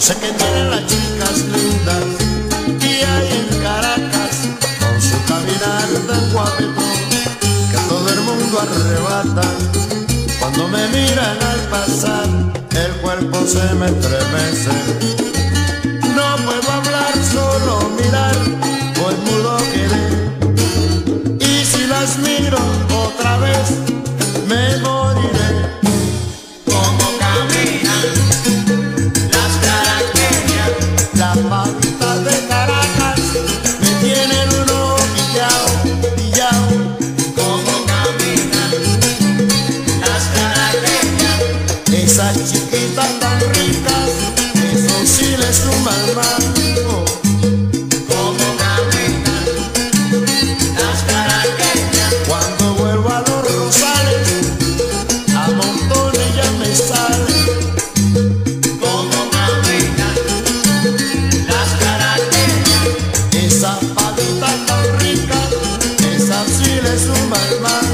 Sé que tiene las chicas lindas y hay en Caracas con su caminar tan guapetón que todo el mundo arrebata. Cuando me miran al pasar, el cuerpo se me estremece. tan tan ricas, eso sí les rumba al mango. Como navegan las caraqueñas. Cuando vuelvo a los rosales, a montones ya me sale. Como navegan las caraqueñas. Esas pavitas tan ricas, esas sí les rumba al mango.